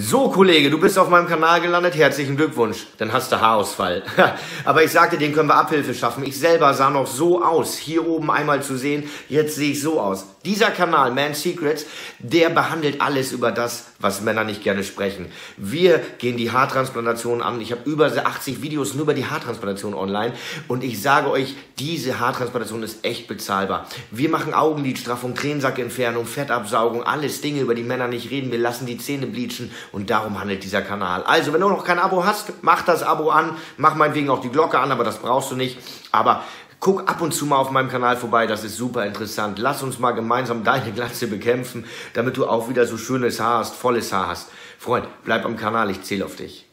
So, Kollege, du bist auf meinem Kanal gelandet. Herzlichen Glückwunsch. Dann hast du Haarausfall. Aber ich sagte, den können wir Abhilfe schaffen. Ich selber sah noch so aus. Hier oben einmal zu sehen. Jetzt sehe ich so aus. Dieser Kanal, Man Secrets, der behandelt alles über das, was Männer nicht gerne sprechen. Wir gehen die Haartransplantation an. Ich habe über 80 Videos nur über die Haartransplantation online. Und ich sage euch, diese Haartransplantation ist echt bezahlbar. Wir machen Augenlidstraffung, Tränensackentfernung, Fettabsaugung, alles Dinge, über die Männer nicht reden. Wir lassen die Zähne bleachen und darum handelt dieser Kanal. Also, wenn du noch kein Abo hast, mach das Abo an, mach meinetwegen auch die Glocke an, aber das brauchst du nicht. Aber Guck ab und zu mal auf meinem Kanal vorbei, das ist super interessant. Lass uns mal gemeinsam deine Glatze bekämpfen, damit du auch wieder so schönes Haar hast, volles Haar hast. Freund, bleib am Kanal, ich zähle auf dich.